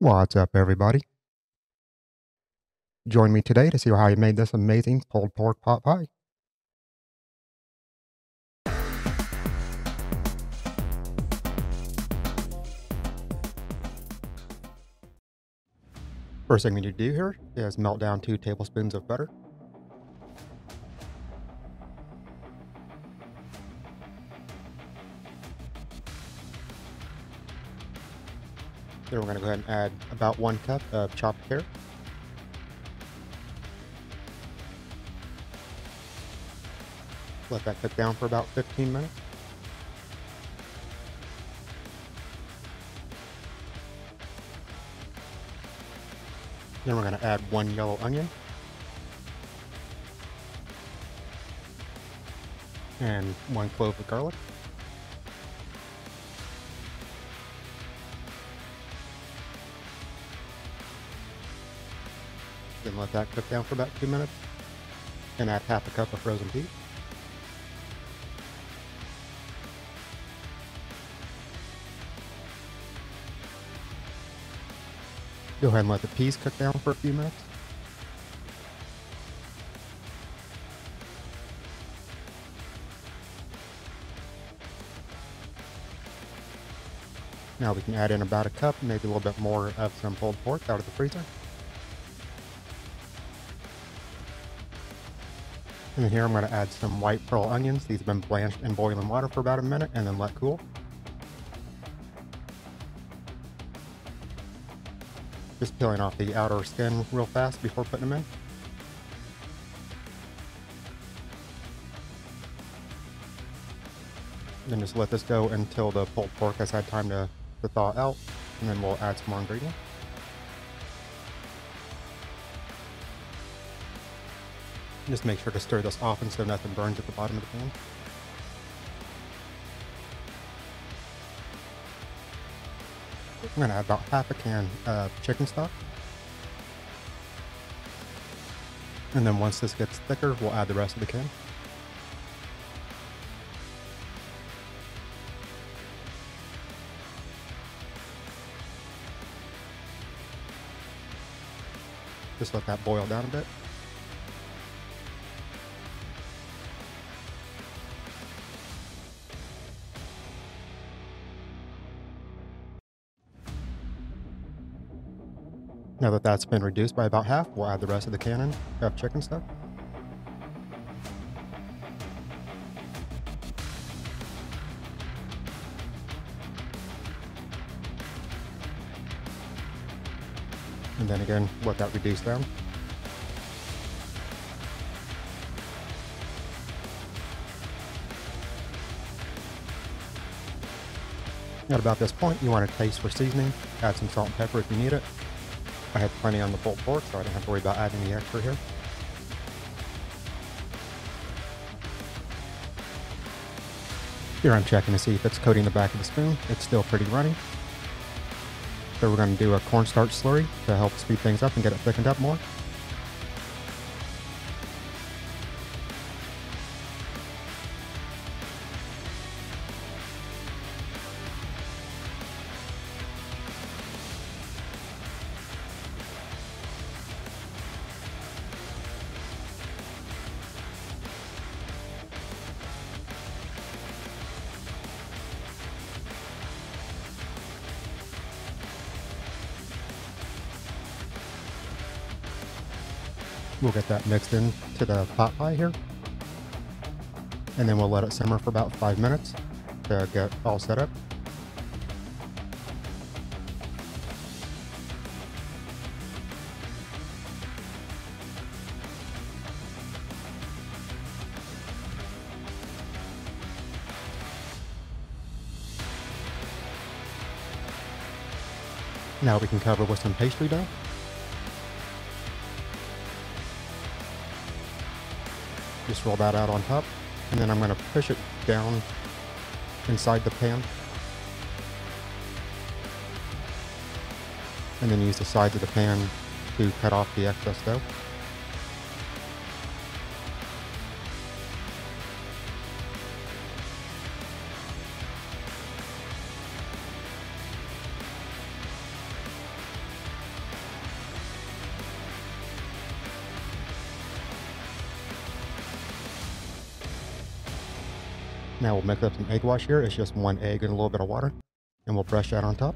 What's up, everybody? Join me today to see how I made this amazing pulled pork pot pie. First thing we need to do here is melt down two tablespoons of butter. Then we're going to go ahead and add about one cup of chopped carrot. Let that cook down for about 15 minutes. Then we're going to add one yellow onion. And one clove of garlic. Let that cook down for about two minutes. And add half a cup of frozen peas. Go ahead and let the peas cook down for a few minutes. Now we can add in about a cup, maybe a little bit more of some pulled pork out of the freezer. And here I'm going to add some white pearl onions. These have been blanched in boiling water for about a minute and then let cool. Just peeling off the outer skin real fast before putting them in. Then just let this go until the pulled pork has had time to, to thaw out. And then we'll add some more ingredients. Just make sure to stir this often so nothing burns at the bottom of the pan. I'm to add about half a can of chicken stock. And then once this gets thicker, we'll add the rest of the can. Just let that boil down a bit. Now that that's been reduced by about half, we'll add the rest of the cannon of chicken stock. And then again, let that reduce down. At about this point, you want to taste for seasoning. Add some salt and pepper if you need it. I had plenty on the pulled pork, so I don't have to worry about adding any extra here. Here I'm checking to see if it's coating the back of the spoon. It's still pretty runny. So we're going to do a cornstarch slurry to help speed things up and get it thickened up more. We'll get that mixed in to the pot pie here. And then we'll let it simmer for about five minutes to get all set up. Now we can cover with some pastry dough. Just roll that out on top. And then I'm going to push it down inside the pan. And then use the sides of the pan to cut off the excess dough. Now we'll mix up some egg wash here. It's just one egg and a little bit of water. And we'll brush that on top.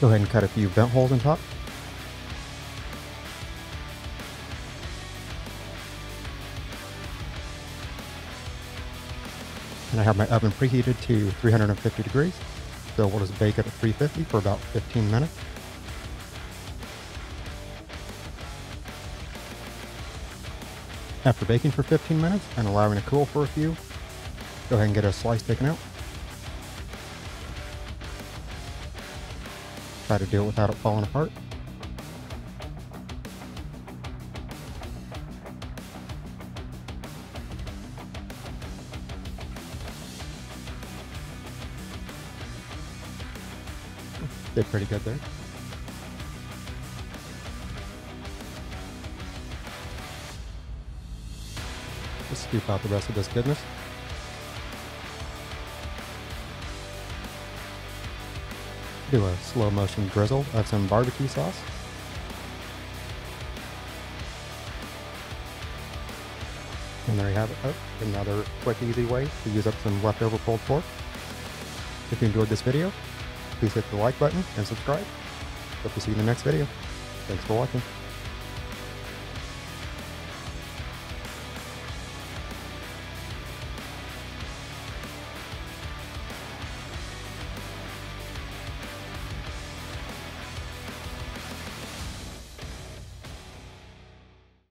Go ahead and cut a few vent holes on top. And I have my oven preheated to 350 degrees. So we'll just bake it at 350 for about 15 minutes. After baking for 15 minutes and allowing it to cool for a few, go ahead and get a slice taken out. To do it without it falling apart. Did pretty good there. Just scoop out the rest of this goodness. Do a slow motion drizzle of some barbecue sauce. And there you have it. Oh, another quick, easy way to use up some leftover pulled pork. If you enjoyed this video, please hit the like button and subscribe. Hope to see you in the next video. Thanks for watching.